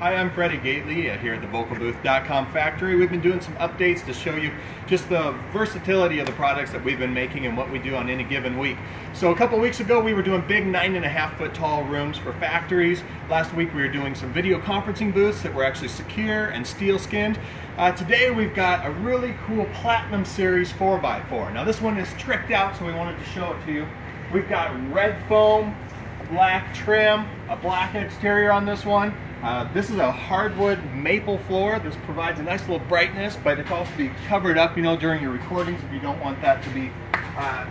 Hi, I'm Freddie Gately here at the VocalBooth.com factory. We've been doing some updates to show you just the versatility of the products that we've been making and what we do on any given week. So a couple weeks ago we were doing big nine and a half foot tall rooms for factories. Last week we were doing some video conferencing booths that were actually secure and steel skinned. Uh, today we've got a really cool Platinum Series 4x4. Now this one is tricked out so we wanted to show it to you. We've got red foam, black trim, a black exterior on this one. Uh, this is a hardwood maple floor. This provides a nice little brightness, but it can also be covered up, you know, during your recordings if you don't want that to be, uh,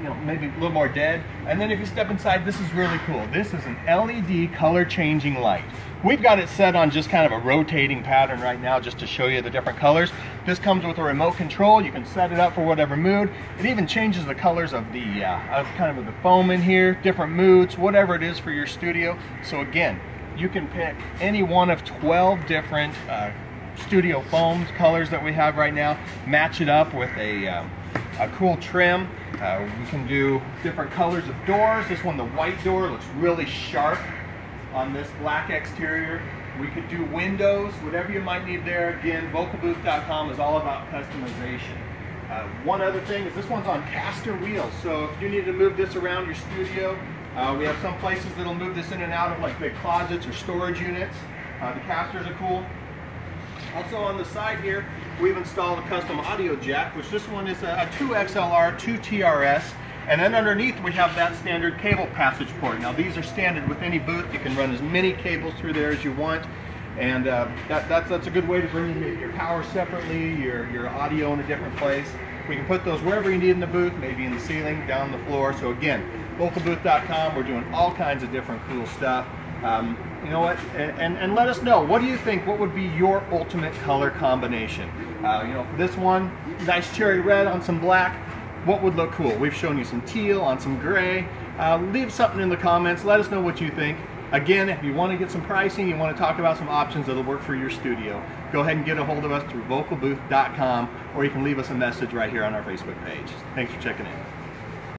you know, maybe a little more dead. And then if you step inside, this is really cool. This is an LED color changing light. We've got it set on just kind of a rotating pattern right now just to show you the different colors. This comes with a remote control. You can set it up for whatever mood. It even changes the colors of the uh, of kind of the foam in here, different moods, whatever it is for your studio. So again, you can pick any one of 12 different uh, studio foams colors that we have right now, match it up with a, um, a cool trim. Uh, we can do different colors of doors. This one, the white door, looks really sharp on this black exterior. We could do windows, whatever you might need there. Again, vocalbooth.com is all about customization. Uh, one other thing is this one's on caster wheels. So if you need to move this around your studio, uh, we have some places that'll move this in and out of like big closets or storage units. Uh, the casters are cool. Also on the side here, we've installed a custom audio jack, which this one is a, a 2XLR, 2TRS, and then underneath we have that standard cable passage port. Now these are standard with any booth. You can run as many cables through there as you want. And uh, that, that's, that's a good way to bring in your power separately, your, your audio in a different place. We can put those wherever you need in the booth, maybe in the ceiling, down the floor. So again, vocalbooth.com, we're doing all kinds of different cool stuff. Um, you know what, and, and, let us know, what do you think, what would be your ultimate color combination? Uh, you know, this one, nice cherry red on some black, what would look cool? We've shown you some teal on some gray. Uh, leave something in the comments, let us know what you think. Again, if you want to get some pricing, you want to talk about some options that'll work for your studio, go ahead and get a hold of us through vocalbooth.com or you can leave us a message right here on our Facebook page. Thanks for checking in.